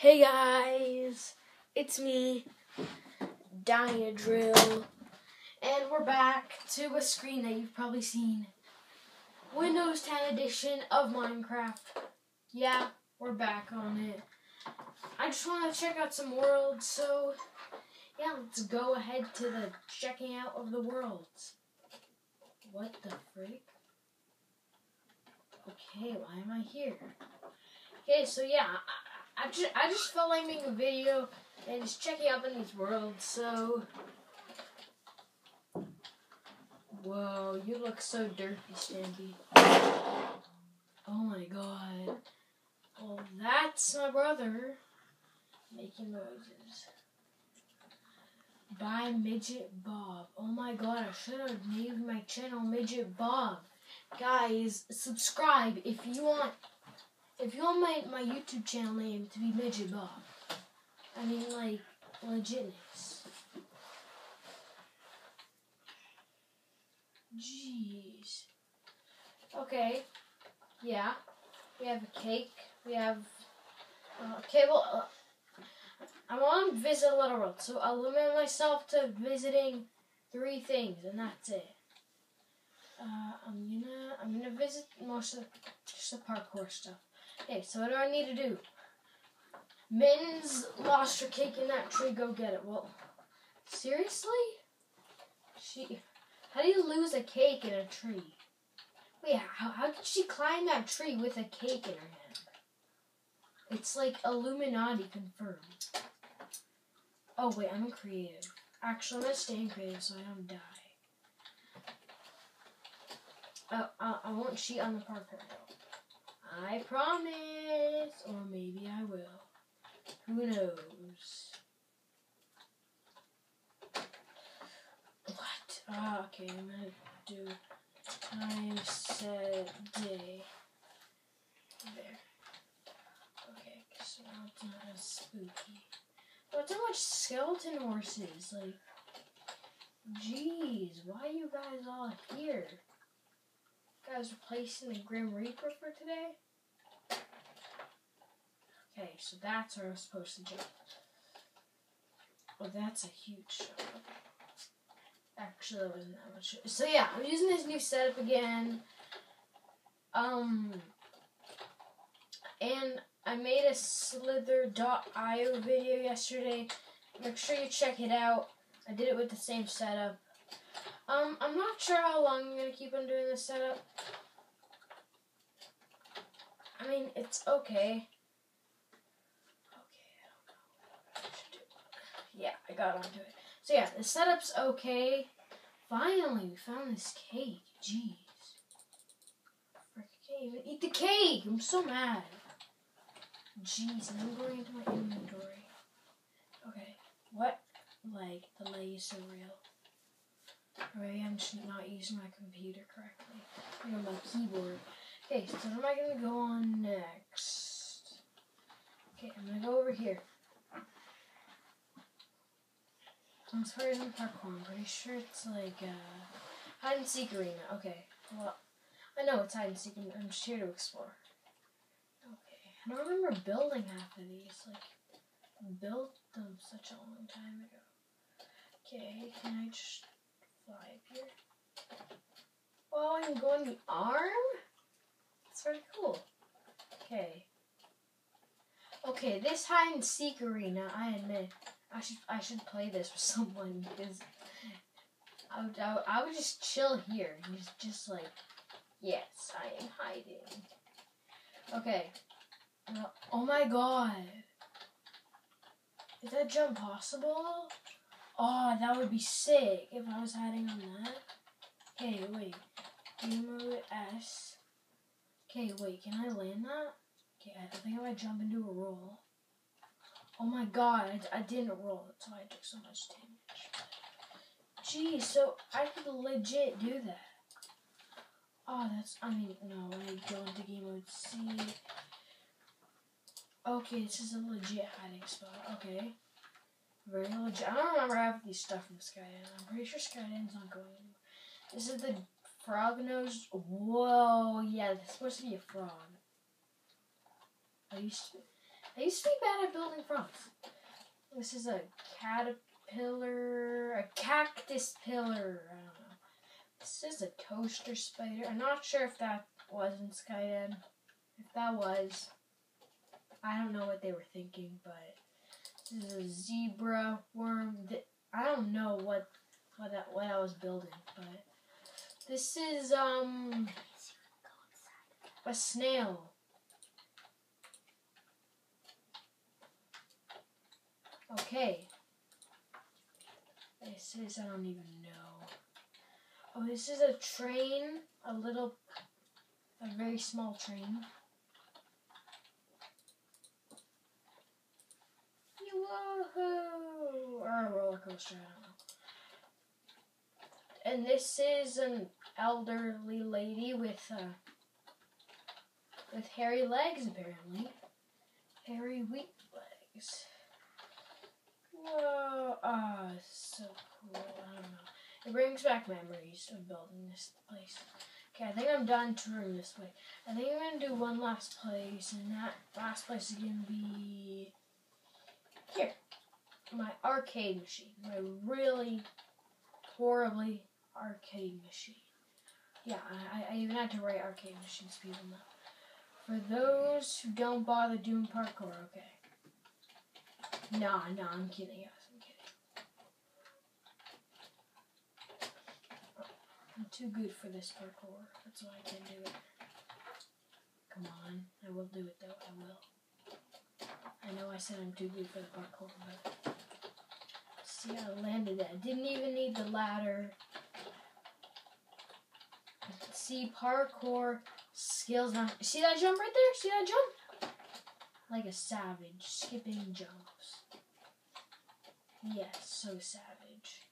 Hey guys, it's me, Diadrill, and we're back to a screen that you've probably seen. Windows 10 edition of Minecraft. Yeah, we're back on it. I just want to check out some worlds, so yeah, let's go ahead to the checking out of the worlds. What the freak? Okay, why am I here? Okay, so yeah, I, just I just felt like making a video and just checking out in these world. So, whoa, you look so dirty, Stampy. Oh my god. Well, that's my brother making noises. By Midget Bob. Oh my god, I should have named my channel Midget Bob. Guys, subscribe if you want if you want my, my YouTube channel name to be Midget Bob. I mean like legitness. Jeez. Okay. Yeah. We have a cake. We have uh, okay, well, uh, I want to visit a little world, so I'll limit myself to visiting three things, and that's it. Uh, I'm gonna I'm gonna visit most of just the parkour stuff. Okay, so what do I need to do? Min's lost her cake in that tree. Go get it. Well, seriously? She, how do you lose a cake in a tree? Wait, how how could she climb that tree with a cake in her hand? It's like Illuminati confirmed. Oh wait, I'm creative. Actually, I'm gonna stay in creative so I don't die. Oh, I, I won't cheat on the parkour though. I promise. Or maybe I will. Who knows? What? Ah, okay, I'm gonna do time set day. There. Okay, so it's not as spooky. But so much skeleton horses, like Jeez, why are you guys all here? guys replacing the Grim Reaper for today? Okay, so that's where I was supposed to jump. Well, that's a huge jump. Actually, that wasn't that much. So yeah, I'm using this new setup again. Um, and I made a Slither.io video yesterday. Make sure you check it out. I did it with the same setup. Um, I'm not sure how long I'm gonna keep on doing this setup. I mean, it's. Okay, I don't know what I should do. Yeah, I got onto it. So yeah, the setup's okay. Finally, we found this cake. Jeez. Frick, I can't even eat the cake. I'm so mad. Jeez, I'm going into my inventory. Okay, what? Like, the leg is so real. Maybe I'm just not using my computer correctly. You know, my keyboard. Okay, so what am I gonna go on next? Okay, I'm gonna go over here. I'm sorry, in parkour. I'm pretty sure it's like uh, hide and seek arena. Okay, well, I know it's hide and seek. I'm just here to explore. Okay, I don't remember building half of these. Like, built them such a long time ago. Okay, can I just fly up here? Oh, I'm going the arm? That's very cool. Okay. Okay, this hide and seek arena, I admit, I should I should play this with someone because I would, I would, I would just chill here. Just just like, yes, I am hiding. Okay. Oh my god. Is that jump possible? Oh, that would be sick if I was hiding on that. Okay, wait. Game mode S. Okay, wait, can I land that? Okay, I think I might jump into a roll. Oh my god, I, didn't roll, that's why I took so much damage. Jeez, so I could legit do that. Oh, that's, I mean, no, I go into game mode C. Okay, this is a legit hiding spot, okay. Very legit. I don't remember half these stuff from Skyden. I'm pretty sure Skyden's not going anymore. This is the frog nose. Whoa, yeah, this supposed to be a frog. Are you to. I used to be bad at building fronts. This is a caterpillar, a cactus pillar. I don't know. This is a toaster spider. I'm not sure if that was in Skyden. If that was, I don't know what they were thinking, but this is a zebra worm. I don't know what what I, what I was building, but this is um a snail. Okay. This is, I don't even know. Oh, this is a train. A little, a very small train. Woohoo! Or a roller coaster, I don't know. And this is an elderly lady with, uh, with hairy legs, apparently. Hairy weak legs. Whoa, ah, so cool. I don't know. It brings back memories of building this place. Okay, I think I'm done touring this way. I think I'm gonna do one last place, and that last place is gonna be here. My arcade machine. My really horribly arcade machine. Yeah, I, I even had to write arcade machines, people know. For those who don't bother doing parkour, okay. Nah, nah, I'm kidding, guys. I'm kidding. I'm too good for this parkour. That's why I can't do it. Come on. I will do it, though. I will. I know I said I'm too good for the parkour, but... See, I landed that. Didn't even need the ladder. See, parkour skills. Not, see that jump right there? See that jump? Like a savage, skipping jumps. Yes, so savage.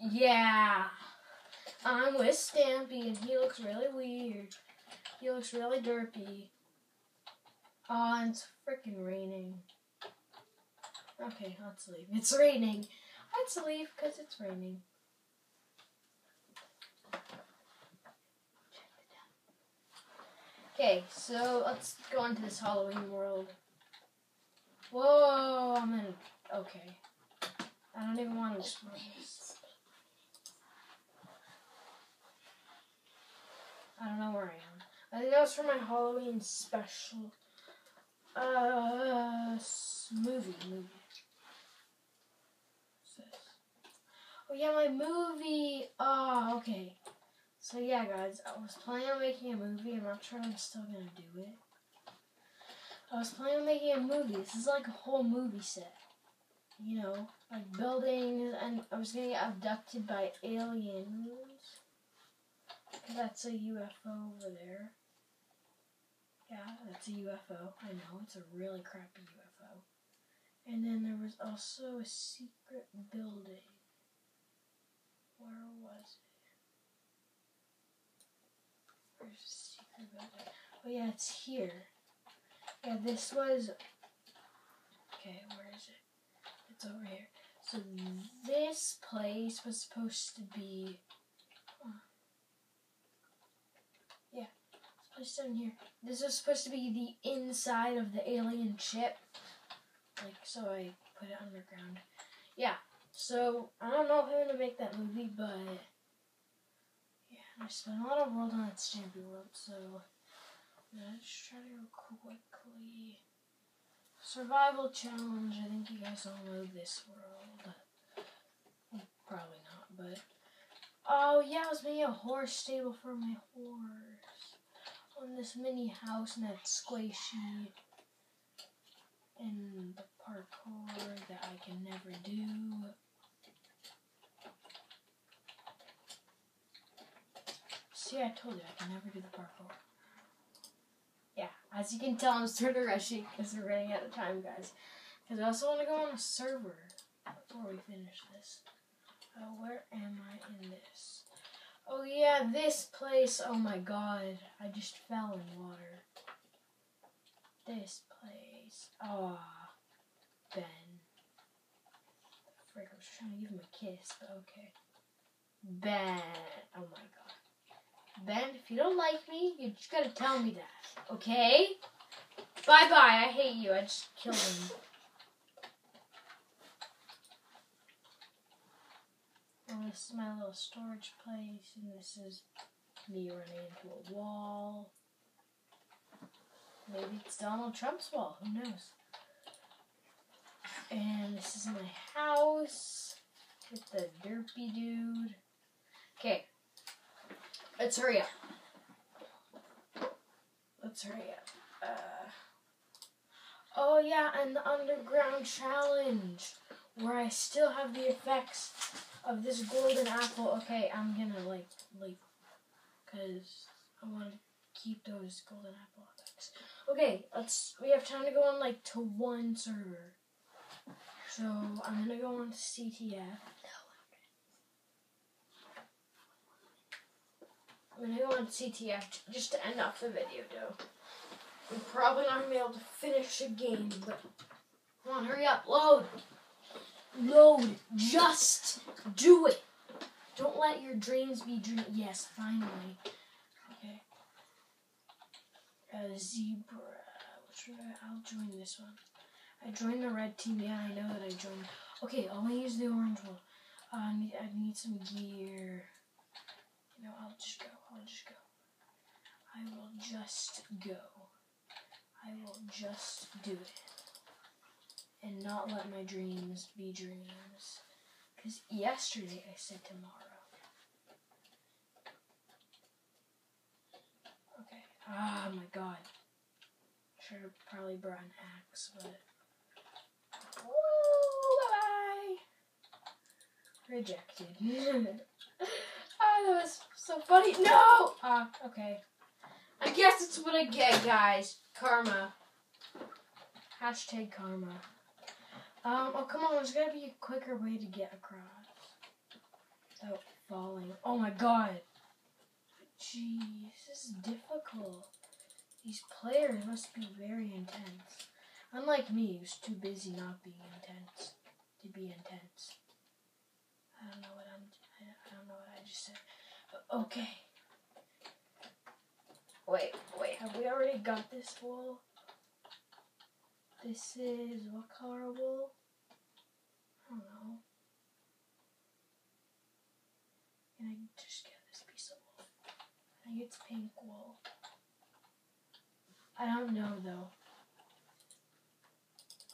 Yeah. I'm with Stampy and he looks really weird. He looks really derpy. Oh, it's freaking raining. Okay, let's leave. It's raining. Let's leave because it's raining. Okay, so let's go into this Halloween world. Whoa, I'm in. Okay. I don't even want to explore this. I don't know where I am. I think that was for my Halloween special. Uh, movie, movie. Oh yeah, my movie. Oh, okay. So yeah, guys, I was planning on making a movie. I'm not sure I'm still gonna do it. I was planning on making a movie. This is like a whole movie set. You know, like buildings, and I was gonna get abducted by aliens. That's a UFO over there. Yeah, that's a UFO. I know, it's a really crappy UFO. And then there was also a secret building. Where was it? Where's the secret building? Oh yeah, it's here. Yeah, this was. Okay, where is it? It's over here. So this place was supposed to be. Uh, yeah, it's placed down here. This was supposed to be the inside of the alien ship. Like, so I put it underground. Yeah, so I don't know if I'm gonna make that movie, but yeah, I spent a lot of world on that Stampy World, so. Let's try to go quickly. Survival challenge. I think you guys all know this world. Probably not, but. Oh, yeah, I was making a horse stable for my horse. On this mini house and that squishy. And the parkour that I can never do. See, I told you I can never do the parkour. As you can tell, I'm sort of rushing because we're running out of time, guys. Because I also want to go on a server before we finish this. Oh, where am I in this? Oh, yeah, this place. Oh, my God. I just fell in water. This place. Oh, Ben. Frick, I was trying to give him a kiss, but okay. Ben. Oh, my God. Ben, if you don't like me, you just gotta tell me that, okay? Bye bye. I hate you. I just killed him. And this is my little storage place, and this is me running into a wall. Maybe it's Donald Trump's wall. Who knows? And this is my house with the derpy dude. Okay. Let's hurry up. Let's hurry up. Uh, oh yeah, and the underground challenge where I still have the effects of this golden apple. Okay, I'm gonna like like because I want to keep those golden apple effects. Okay, let's. We have time to go on like to one server. So I'm gonna go on to CTF. I'm gonna go on CTF just to end off the video, though. I'm probably not gonna be able to finish the game, but come on, hurry up, load, load, just do it. Don't let your dreams be dreams. Yes, finally. Okay. A zebra. Which one? I'll join this one. I joined the red team. Yeah, I know that I joined. Okay, I'll use the orange one. Uh, I need, I need some gear. Know, I'll just go. I'll just go. I will just go. I will just do it. And not let my dreams be dreams. Because yesterday I said tomorrow. Okay. Oh my god. Should have probably brought an axe, but. Woo, bye bye. Rejected. oh, that was so funny. No! Ah, okay. I guess it's what I get, guys. Karma. Hashtag karma. Um, oh, come on. There's got to be a quicker way to get across. Without falling. Oh, my God. Jeez, this is difficult. These players must be very intense. Unlike me, who's too busy not being intense to be intense. I don't know what I'm. I don't know what I just said. Okay. Wait, wait. Have we already got this wool? This is what color wool? I don't know. Can I just get this piece of wool? I think it's pink wool. I don't know though.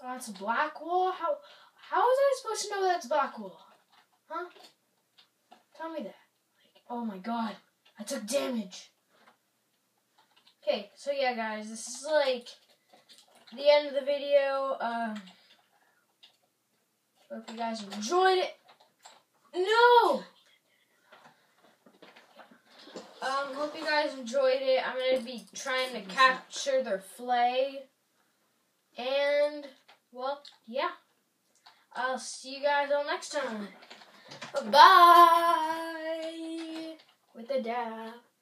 Oh, that's black wool? How how was I supposed to know that's black wool? Huh? Tell me that. Oh my god, I took damage. Okay, so yeah guys, this is like the end of the video. Um hope you guys enjoyed it. No! Um, hope you guys enjoyed it. I'm gonna be trying to capture their flay. And well, yeah. I'll see you guys all next time. Bye with a dab.